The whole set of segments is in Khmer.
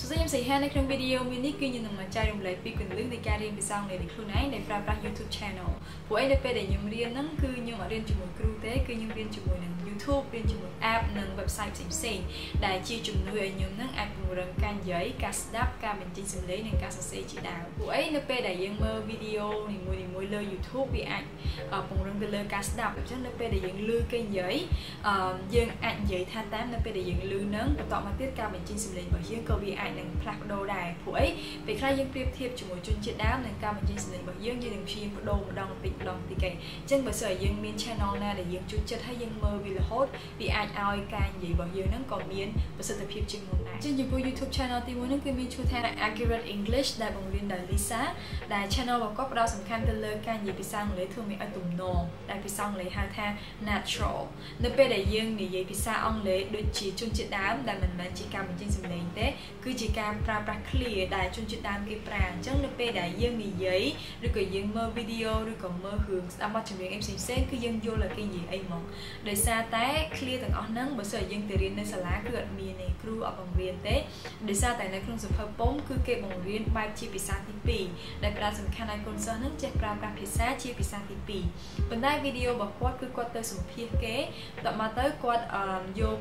សួស្តីខ្ញុំសីហានៅក្នុងវីដេអូមួយនេះគឺខ្ញុំនឹងមកចែករំលែកពីគន្លឹះនៃការរៀនភាសាអង់គ្លេសដោយខ្លួនឯងដែលប្រើប្រាស់ YouTube channel ព្រោះអីនៅពេលដែលខ្ញុំរៀនហ្នឹងគឺខ្ញុំអត់រៀនជាមួយគ្រូទេគឺខ្ញុំរៀនជាមួយនឹង YouTube រៀនជាមួយ app និង website ផ្សេងៗដែលជាជំនួយឲ្យខ្ញុំហ្នឹងអាចពង្រឹងការនិយាយការស្ដាប់ការបញ្ចេញសំឡេងនិងការសរសេរជាដើមព្រោះអីនៅពេលដែលយើងមើលវីដេអូនីមួយៗលើ YouTube វាអាចពង្រឹង ទៅលើការស្ដាប់អញ្ចឹងនៅពេលដែលយើងឮគេនិយាយយើងអាចនិយាយថាតាមនៅពេលដែលយើងឮហ្នឹងបន្តមកទៀតការបញ្ចេញសំឡេងរបស់យើងក៏វាអាចនឹងផ្លាស់ប្ដូរដែរព្រោះអីពេលខ្លះយើងប្រៀបធៀបជាមួយជនជាតិដើមនិងការបញ្ចេញសំឡេងរបស់យើងយើងនឹងព្យាយាមបដូរម្ដងបន្តិចម្ដងបន្តិចឯងអញ្ចឹងបើសិនជាយើងមាន channel ណាដែលយើងជួយចិត្តហើយយើងមើលវារហូតវាអាចឲ្យការនិយាយរបស់យើងហ្នឹងក៏មានប្រសិទ្ធភាពជាងមុនដែរអញ្ចឹងចំពោះ YouTube channel ទី1ហ្នឹងគឺមានឈ្មោះថា Accurate English ដែលបង្រៀនដោយ Lisa ដែល channel របស់គាត់ផ្ដោតសំខាន់ទៅលើការនិយាយភាសាអង់គ្លេសធ្វើឲ្យឲ្យទំនងដែលភាសាអង់គ្លេសហៅថា natural នៅពេលដែលយើងនិយាយភាសាអង់គ្លេសដូចជាជនជាតិដើមដែលមិនមែនជាការបញ្ចេញសំឡេងទេគឺជាការប្រើប្រាស់ clear ដែលជនជាតិដើមគេប្រើអញ្ចឹងនៅពេលដែលយើងនិយាយឬក៏យើងមើលវីដេអូឬក៏មើលរឿងស្ដាប់បទចម្រៀងអីផ្សេងផ្សេងគឺយើងយល់ឲ្យគេនិយាយអីហ្មងដោយសារតែ clear ទាំងអស់ហ្នឹងបើសិនយើងទៅរៀននៅសាលាគឺអត់មានទេគ្រូអត់បង្រៀនទេដោយសារតែនៅក្នុងសភៅពុំគឺគេបង្រៀនបែបជាភាសាទី2ដែលផ្ដោតសំខាន់ឲ្យកូនសិស្សហ្នឹងចេះប្រើប្រាស់ភាសាជាភាសាទី2ប៉ុន្តែវីដេអូរបស់គាត់គឺគាត់ទៅសម្ភាសគេតមកទៅគាត់យក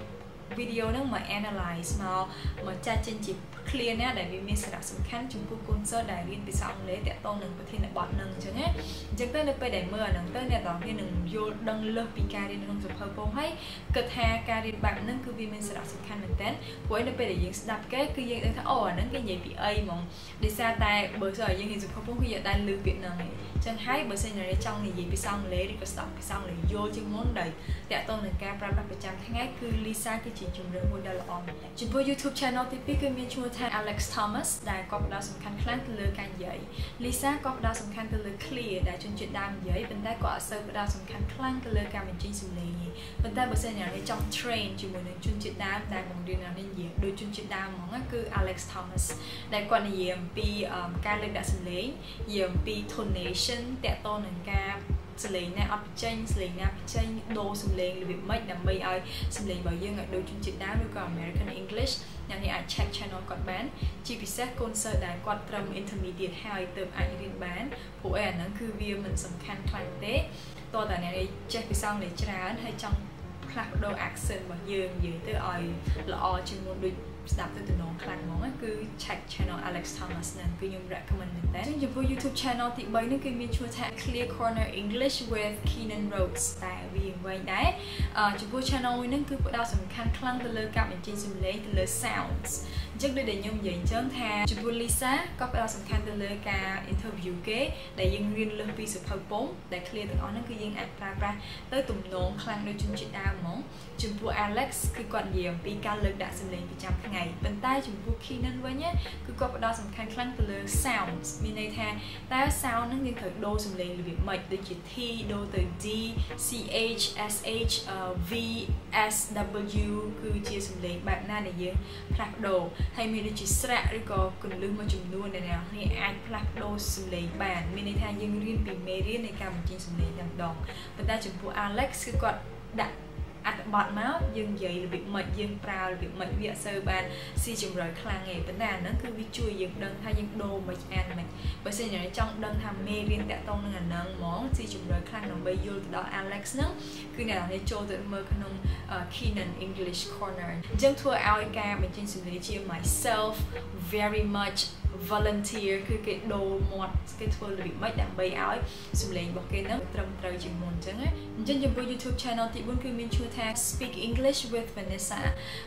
វីដេអូហ្នឹងមក analyze មកមកចាត់ចេញជា clear ណាដែលវាមានសារៈសំខាន់ចំពោះកូនសិស្សដែលរៀនភាសាអង់គ្លេសតាក់ទងនឹងប្រធានបទហ្នឹងអញ្ចឹងណាអញ្ចឹងទៅនៅពេលដែលមើលអាហ្នឹងទៅអ្នកទាំងគ្នានឹងយល់ដឹងលើសពីការរៀនក្នុងសភៅពងហើយគិតថាការរៀនបែបហ្នឹងគឺវាមានសារៈសំខាន់មែនទែនព្រោះនៅពេលដែលយើងស្ដាប់គេគឺយើងដឹងថាអូអាហ្នឹងគេនិយាយពីអីហ្មងដោយសារតែបើសិនយើងរៀនសភៅពងគឺយើងដែរលើពាក្យហ្នឹងឯងអញ្ចឹងហើយបើសិនជាចង់និយាយភាសាអង់គ្លេសឬក៏ស្ដាប់ភាសាអង់គ្លេសយល់ជាងមុនដែលតាក់ទងនឹងការប្រើប្រាស់ប្រចាំថ្ងៃគឺ Lisa គឺជាជំរឿនមួយដ៏ល្អមែនទែនចំពោះ YouTube channel ទី2គឺមានឈ្មោះថា Alex Thomas ដែលក៏ផ្ដោតសំខាន់ខ្លាំងទៅលើការនិយាយ Lisa ក៏ផ្ដោតសំខាន់ទៅលើ clear ដែលជនជាតិដើមនិយាយប៉ុន្តែក៏អត់សូវផ្ដោតសំខាន់ខ្លាំងទៅលើការបញ្ចេញសំឡេងទេប៉ុន្តែបើសិនជាអ្នកចង់ train ជាមួយនឹងជនជាតិដើមដែលបង្រៀនអ្នកនិយាយដូចជនជាតិដើមហ្មងគឺ Alex Thomas ដែលគាត់និយាយអំពីការលើកដាក់សំឡេងនិយាយអំពី tonation តាក់ទងនឹងការ សលេងណាអត់បញ្ចេញសលេងណាបញ្ចេញដូរសំឡេងរបៀបម៉េចដើម្បីឲ្យសំឡេងរបស់យើងឲ្យដូចជនជាតិដើមឬក៏ American English អ្នកនេះអាច check channel គាត់បាន ជាពិសេសកូនសិស្សដែលគាត់ត្រឹម intermediate ហើយទើបអាចរៀនបានព្រោះអីអាហ្នឹងគឺវាមិនសំខាន់ខ្លាំងទេតោះតែអ្នកនេះចេះភាសាអង់គ្លេសច្រើនហើយចង់ផ្លាស់ប្ដូរ accent របស់យើងនិយាយទៅឲ្យល្អជាងមុនដូច ស្ដាប់ទៅទំនងខ្លាំងហ្មងគឺ check channel Alex Thomas ហ្នឹងគឺខ្ញុំ recommend មែនតើចំពោះ YouTube channel ទី3នេះគឺមានឈ្មោះថា Clear Corner English with Keenan Rhodes តែវាវែងដែរចំពោះ channel មួយហ្នឹងគឺផ្ដោតសំខាន់ខ្លាំងទៅលើការបញ្ចេញសំឡេងទៅលើ sounds អញ្ចឹងដូចដែលខ្ញុំនិយាយអញ្ចឹងថាចំពោះ Lisa ក៏ផ្ដោតសំខាន់ទៅលើការ interview គេដែលយើងរៀនលើសពីសភៅពុំដែល clear ទាំងអស់ហ្នឹងគឺយើងអាចប្រើប្រាស់ទៅទំនងខ្លាំងដូចជនជាតិដើមហ្មងចំពោះ Alex គឺគាត់និយាយអំពីការលើកដាក់សំឡេងប្រចាំថ្ងៃប៉ុន្តែចំពោះ Keenan វិញគឺគាត់ផ្ដោតសំខាន់ខ្លាំងទៅលើ sounds មានន័យថាតើ sound ហ្នឹងយើងត្រូវដូរសំឡេងរបៀបម៉េចដូចជា T ដូរទៅ D CH SH V S W គឺជាសំឡេងបែបណាដែលយើងផ្លាស់ប្ដូរហើយមានដូចជាស្រៈឬក៏គន្លឹះមួយចំនួនដែលអ្នកនេះអាចផ្លាស់ប្ដូរសំឡេងបានមានន័យថាយើងរៀនពីមេរៀននៃការបញ្ចេញសំឡេងតែម្ដងប៉ុន្តែចំពោះ Alex គឺគាត់ដាក់ អត្ថបទមកយើងនិយាយរបៀបម៉េចយើងប្រើរបៀបម៉េចវាអត់សូវបានស៊ីជម្រៅខ្លាំងទេប៉ុន្តែអាហ្នឹងគឺវាជួយយើងដឹងថាយើងដូរមិនអានមិនបើសិនជាចង់ដឹងថាមេរៀនតាក់ទងនឹងអាហ្នឹងហ្មងស៊ីជម្រៅខ្លាំងដើម្បីយល់ទៅដល់ Alex ហ្នឹងគឺអ្នកនេះចូលទៅមើលក្នុង Keenan English Corner អញ្ចឹងធ្វើឲ្យការបញ្ចេញសម្លេងជា myself very much volunteer គឺគេដូរមាត់គេធ្វើរបៀបម៉េចដើម្បីឲ្យសម្លេងរបស់គេនឹងត្រឹមត្រូវជាងមុនអញ្ចឹងណាអញ្ចឹងចំពោះ YouTube channel ទី4គឺមានឈ្មោះថា Speak English with Vanessa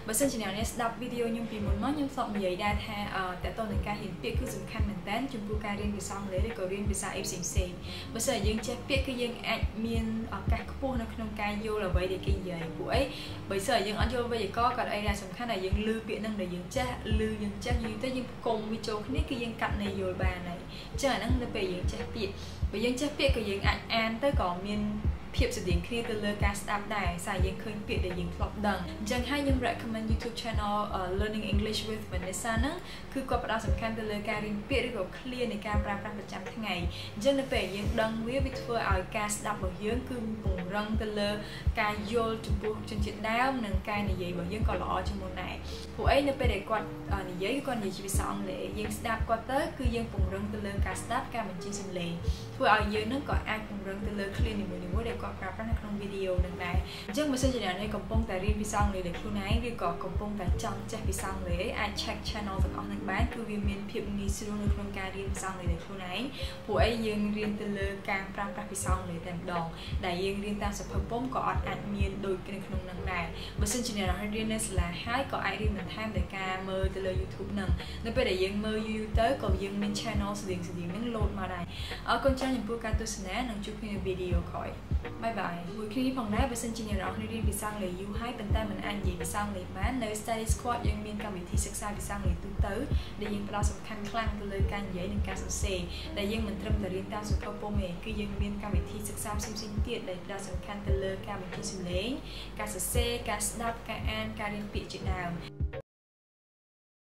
បើសិនជាអ្នកនេះស្ដាប់វីដេអូខ្ញុំពីមុនមកខ្ញុំធ្លាប់និយាយដែរថាតើតើនឹងការរៀនពាក្យគឺសំខាន់មែនតើចំពោះការរៀនភាសាអង់គ្លេសឬក៏រៀនភាសាអីផ្សេងផ្សេងបើសិនជាយើងចេះពាក្យគឺយើងអាចមានឱកាសខ្ពស់នៅក្នុងការយល់អ្វីដែលគេនិយាយព្រោះអីបើសិនជាយើងអត់យល់វេយ្យាករណ៍ក៏អីដែរសំខាន់ដែលយើងលឺពាក្យហ្នឹងដែលយើងចេះលឺយើងចេះយូរទៅយើងគុំវាចូលគ្នាគឺយើងកាត់ន័យយល់បានហើយអញ្ចឹងអាហ្នឹងនៅពេលយើងចេះពាក្យបើយើងចេះពាក្យក៏យើងអាចអានទៅក៏មាន ភាពស្តៀងគ្នាទៅលើការស្ដាប់ដែរសារយើងឃើញពាក្យដែលយើងធ្លាប់ដឹងអញ្ចឹងហើយខ្ញុំ recommend YouTube channel uh, Learning English with Vanessa ហ្នឹងគឺគាត់ផ្ដោតសំខាន់ទៅលើការរៀនពាក្យឬក៏ clear នៃការប្រើប្រាស់ប្រចាំថ្ងៃអញ្ចឹងនៅពេលយើងដឹងវាវាធ្វើឲ្យការស្ដាប់របស់យើងគឺពង្រឹងទៅលើការយល់ចំពោះជនជាតិដើមនិងការនិយាយរបស់យើងក៏ល្អជាងមុនដែរព្រោះអីនៅពេលដែលគាត់និយាយគាត់និយាយជាភាសាអង់គ្លេសយើងស្ដាប់គាត់ទៅគឺយើងពង្រឹងទៅលើការស្ដាប់ការបញ្ចេញសំឡេងធ្វើឲ្យយើងនឹងក៏អាចពង្រឹងទៅលើ clear នីមួយៗដែលគាត់ប្រើប្រាស់នៅក្នុងវីដេអូនឹងដែរអញ្ចឹងបើសិនជាអ្នកនេះកំពុងតែរៀនភាសាអង់គ្លេសដោយខ្លួនឯងឬក៏កំពុងតែចង់ចេះភាសាអង់គ្លេសអាច check channel ទាំងអស់នឹងបានគឺវាមានភាពងាយស្រួលនៅក្នុងការរៀនភាសាអង់គ្លេសដោយខ្លួនឯងព្រោះអីយើងរៀនទៅលើការប្រើប្រាស់ភាសាអង់គ្លេសតែម្ដងដែលយើងរៀនតាមសភៅពុំក៏អត់អាចមានដូចនៅក្នុងនឹងដែរបើសិនជាអ្នកនររៀននៅសាលាហើយក៏អាចរៀនបន្ថែមដោយការមើលទៅលើ YouTube នឹងនៅពេលដែលយើងមើលយូរទៅក៏យើងមាន channel ស្តៀងស្តៀងនឹង load មកដែរអរគុណច្រើនចំពោះការទស្សនានិងជួបគ្នានៅវីដេអូក្រោយបាយបាយមួយគ្នាផងដែរបើសិនជាអ្នកនររៀនភាសាអង់គ្លេសយូរហើយប៉ុន្តែមិនអាចនិយាយភាសាអង់គ្លេសបាននៅ Study Squad យើងមានកម្មវិធីសិក្សាភាសាអង់គ្លេសទូទៅដែលយើងផ្ដោតសំខាន់ខ្លាំងទៅលើការនិយាយនិងការសរសេរដែលយើងមិនត្រឹមតែរៀនតាមសៀវភៅពុំទេគឺយើងមានកម្មវិធីសិក្សាផ្សេងៗទៀតដែលផ្ដោតសំខាន់ទៅលើការបញ្ចេញសំឡេងការសរសេរការស្ដាប់ការអានការរៀនពាក្យជាដើម